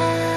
time.